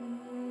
Mm-hmm.